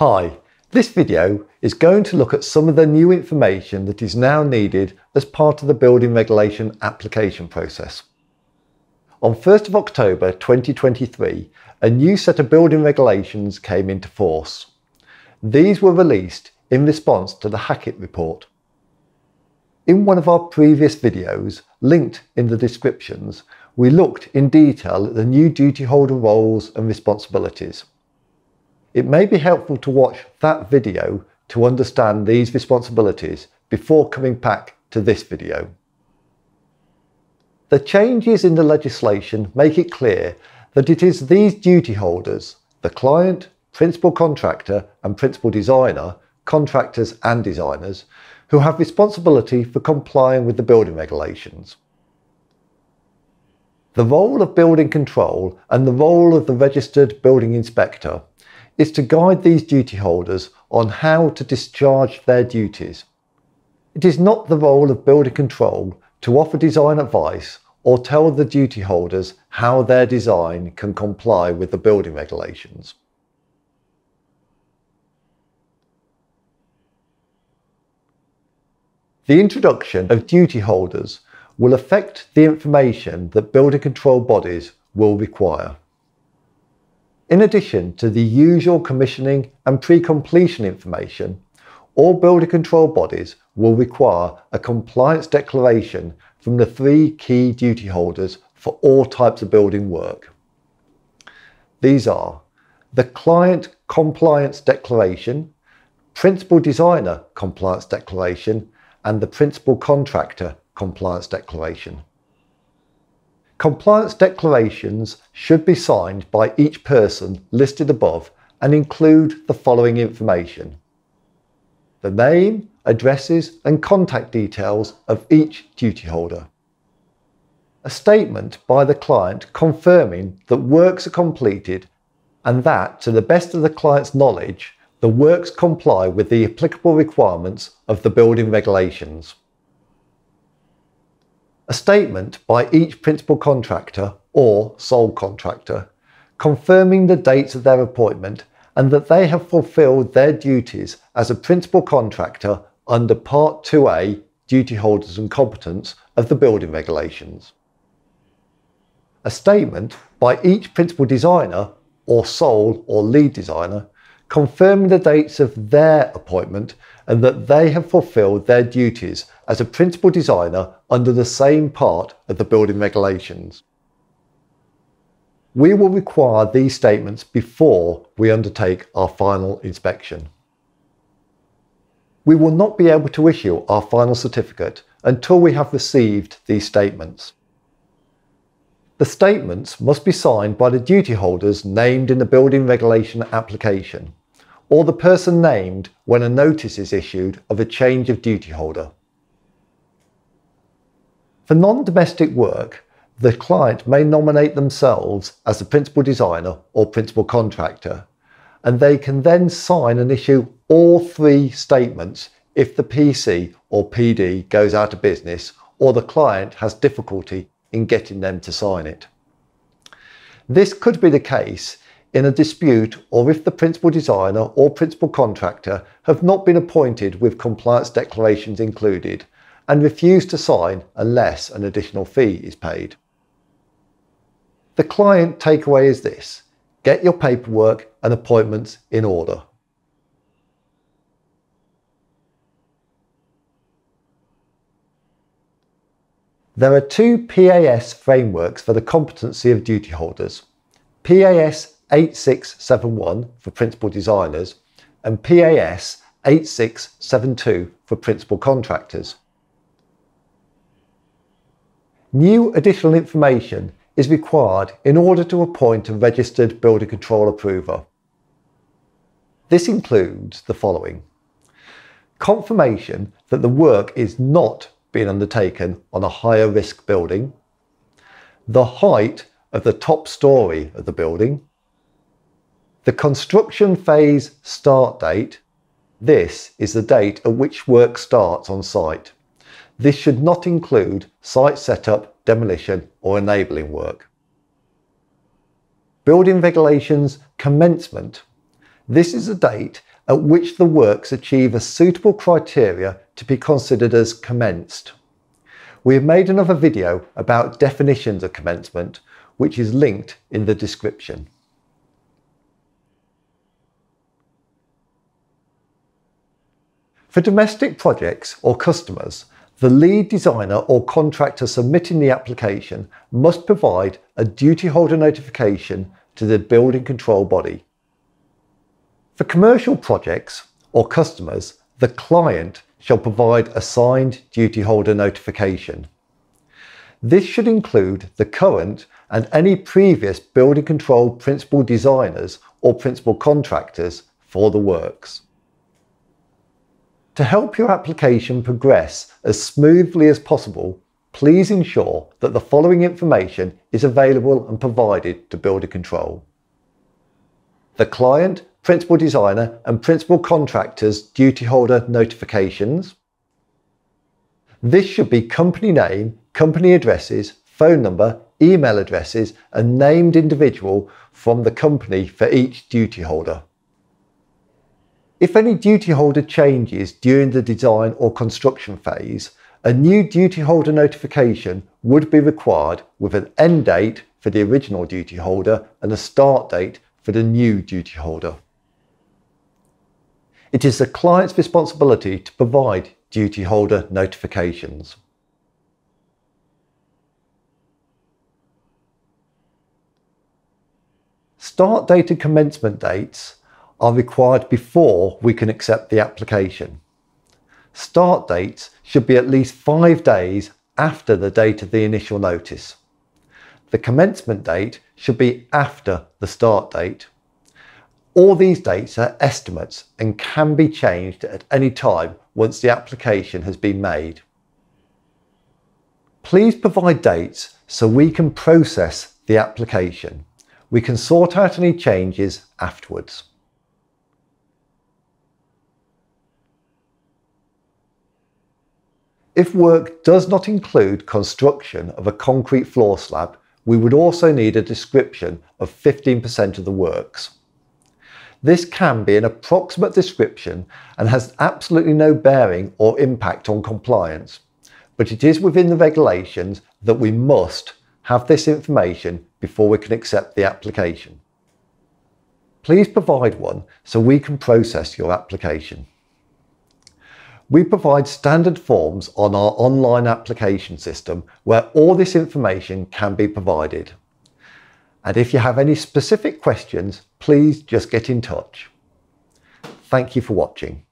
Hi, this video is going to look at some of the new information that is now needed as part of the building regulation application process. On 1st of October 2023, a new set of building regulations came into force. These were released in response to the Hackitt report. In one of our previous videos, linked in the descriptions, we looked in detail at the new duty holder roles and responsibilities. It may be helpful to watch that video to understand these responsibilities before coming back to this video. The changes in the legislation make it clear that it is these duty holders, the client, principal contractor and principal designer, contractors and designers, who have responsibility for complying with the building regulations. The role of building control and the role of the registered building inspector is to guide these duty holders on how to discharge their duties. It is not the role of building control to offer design advice or tell the duty holders how their design can comply with the building regulations. The introduction of duty holders will affect the information that building control bodies will require. In addition to the usual commissioning and pre-completion information, all building control bodies will require a compliance declaration from the three key duty holders for all types of building work. These are the Client Compliance Declaration, Principal Designer Compliance Declaration and the Principal Contractor Compliance Declaration. Compliance declarations should be signed by each person listed above and include the following information. The name, addresses and contact details of each duty holder. A statement by the client confirming that works are completed and that, to the best of the client's knowledge, the works comply with the applicable requirements of the building regulations. A statement by each principal contractor or sole contractor confirming the dates of their appointment and that they have fulfilled their duties as a principal contractor under Part 2A Duty Holders and Competence of the building regulations. A statement by each principal designer or sole or lead designer confirming the dates of their appointment and that they have fulfilled their duties as a principal designer under the same part of the building regulations. We will require these statements before we undertake our final inspection. We will not be able to issue our final certificate until we have received these statements. The statements must be signed by the duty holders named in the building regulation application or the person named when a notice is issued of a change of duty holder. For non-domestic work, the client may nominate themselves as the principal designer or principal contractor, and they can then sign and issue all three statements if the PC or PD goes out of business or the client has difficulty in getting them to sign it. This could be the case in a dispute or if the principal designer or principal contractor have not been appointed with compliance declarations included and refuse to sign unless an additional fee is paid. The client takeaway is this get your paperwork and appointments in order. There are two PAS frameworks for the competency of duty holders. PAS 8671 for principal designers and PAS 8672 for principal contractors. New additional information is required in order to appoint a registered building control approver. This includes the following. Confirmation that the work is not being undertaken on a higher risk building, the height of the top story of the building, the construction phase start date, this is the date at which work starts on site. This should not include site setup, demolition or enabling work. Building regulations commencement. This is the date at which the works achieve a suitable criteria to be considered as commenced. We have made another video about definitions of commencement, which is linked in the description. For domestic projects or customers, the lead designer or contractor submitting the application must provide a duty holder notification to the building control body. For commercial projects or customers, the client shall provide a signed duty holder notification. This should include the current and any previous building control principal designers or principal contractors for the works. To help your application progress as smoothly as possible, please ensure that the following information is available and provided to Builder Control. The client, principal designer and principal contractor's duty holder notifications. This should be company name, company addresses, phone number, email addresses and named individual from the company for each duty holder. If any duty holder changes during the design or construction phase, a new duty holder notification would be required with an end date for the original duty holder and a start date for the new duty holder. It is the client's responsibility to provide duty holder notifications. Start date and commencement dates are required before we can accept the application. Start dates should be at least five days after the date of the initial notice. The commencement date should be after the start date. All these dates are estimates and can be changed at any time once the application has been made. Please provide dates so we can process the application. We can sort out any changes afterwards. If work does not include construction of a concrete floor slab, we would also need a description of 15% of the works. This can be an approximate description and has absolutely no bearing or impact on compliance, but it is within the regulations that we must have this information before we can accept the application. Please provide one so we can process your application. We provide standard forms on our online application system where all this information can be provided. And if you have any specific questions, please just get in touch. Thank you for watching.